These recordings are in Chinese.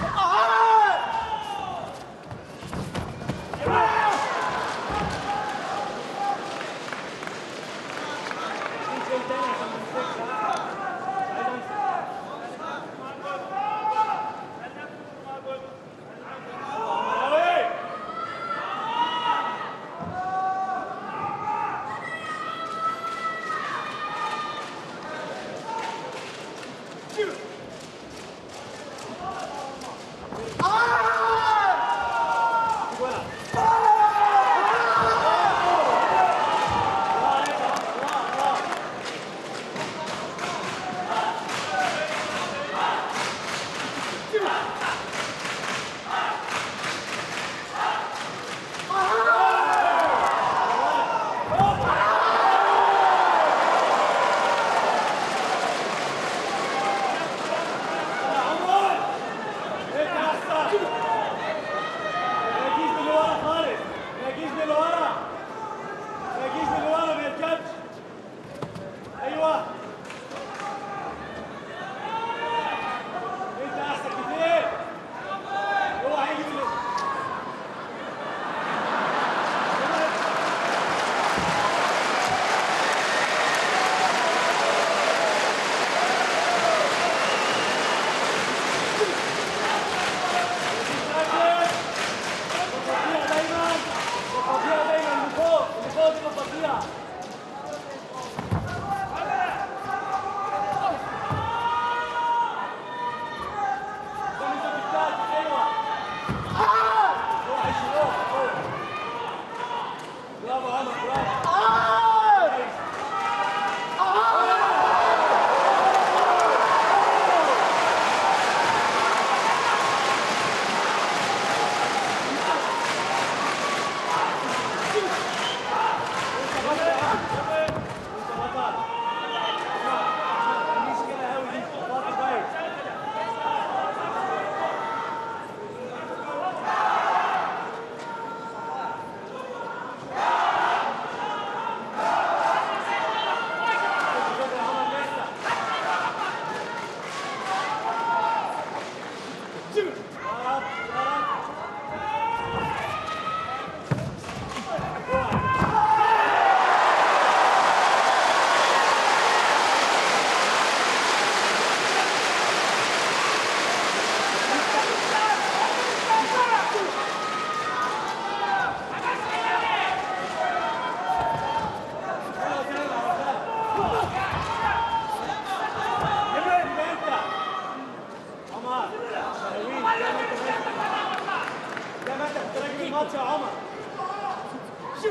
Oh! الماتش يا عمر انزل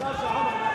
لا عمر.